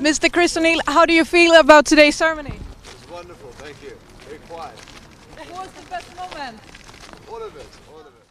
Mr. Chris O'Neill, how do you feel about today's ceremony? It's wonderful, thank you. Very quiet. What was the best moment? All of it, all of it.